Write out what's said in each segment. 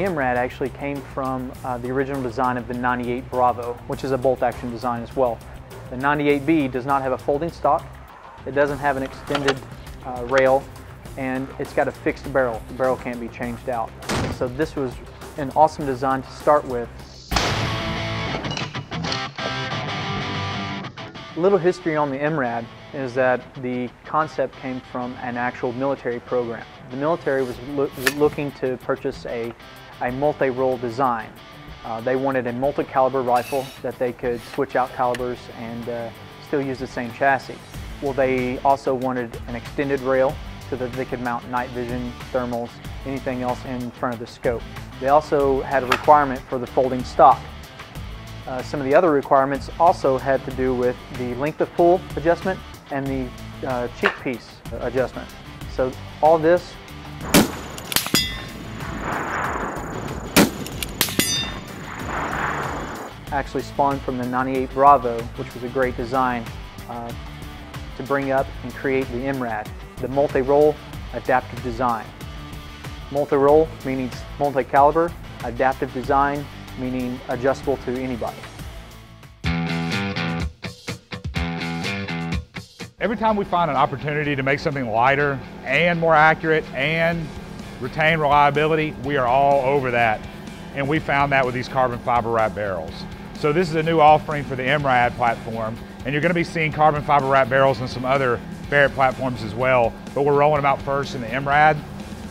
MRAD actually came from uh, the original design of the 98 Bravo, which is a bolt action design as well. The 98B does not have a folding stock, it doesn't have an extended uh, rail, and it's got a fixed barrel. The barrel can't be changed out. So this was an awesome design to start with. Little history on the MRAD is that the concept came from an actual military program. The military was lo looking to purchase a, a multi-role design. Uh, they wanted a multi-caliber rifle that they could switch out calibers and uh, still use the same chassis. Well, they also wanted an extended rail so that they could mount night vision, thermals, anything else in front of the scope. They also had a requirement for the folding stock. Uh, some of the other requirements also had to do with the length of pull adjustment and the uh, cheek piece adjustment. So all this actually spawned from the 98 Bravo, which was a great design uh, to bring up and create the MRAD, the multi-role adaptive design. Multi-role meaning multi-caliber, adaptive design meaning adjustable to anybody. Every time we find an opportunity to make something lighter and more accurate and retain reliability, we are all over that. And we found that with these carbon fiber wrap barrels. So this is a new offering for the MRAD platform, and you're gonna be seeing carbon fiber wrap barrels and some other Barrett platforms as well, but we're rolling them out first in the MRAD.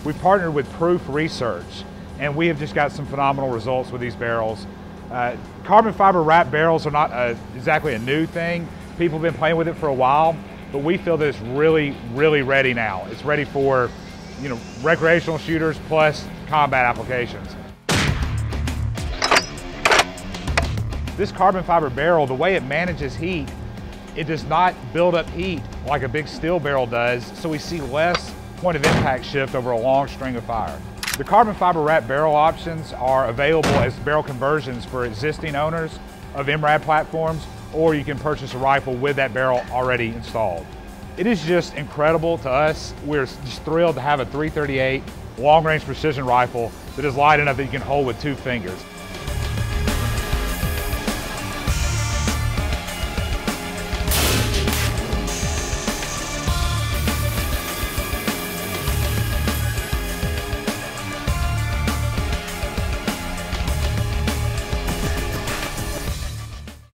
We've partnered with Proof Research, and we have just got some phenomenal results with these barrels. Uh, carbon fiber wrap barrels are not a, exactly a new thing. People have been playing with it for a while, but we feel that it's really, really ready now. It's ready for, you know, recreational shooters plus combat applications. This carbon fiber barrel, the way it manages heat, it does not build up heat like a big steel barrel does, so we see less point of impact shift over a long string of fire. The carbon fiber wrap barrel options are available as barrel conversions for existing owners of MRAD platforms, or you can purchase a rifle with that barrel already installed. It is just incredible to us. We're just thrilled to have a 338 long range precision rifle that is light enough that you can hold with two fingers.